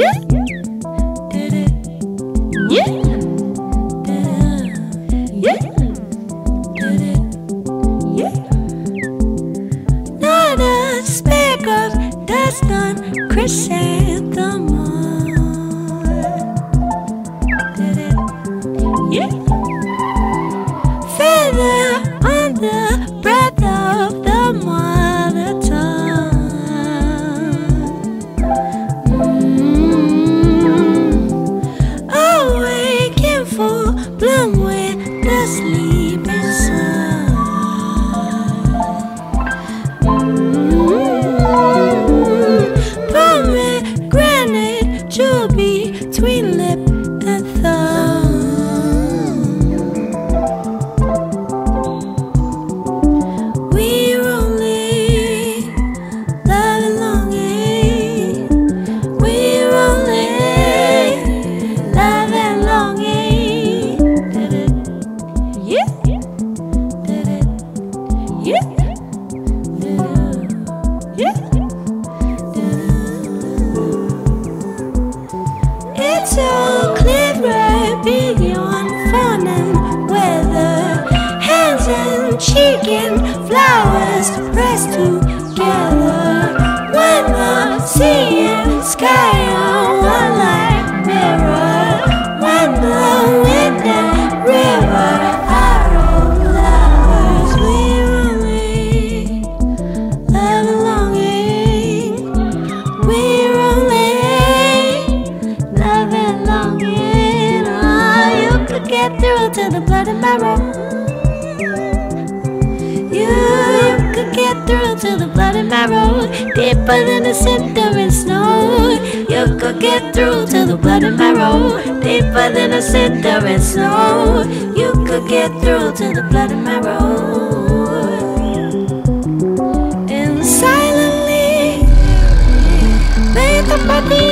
Yeah. Yeah. Yeah. Yeah. Dust on chrysanthemum. Yeah. Between lip and flowers pressed together. When the sea and sky are one like mirror. When the wind and river are all lovers. We're only loving longing. We're only loving longing. Oh, you could get through to the blood and marrow. Get through to the blood and marrow. Deeper than the center in snow. You could get through to the blood and marrow. Deeper than the center in snow. You could get through to the blood and marrow. And silently lay the body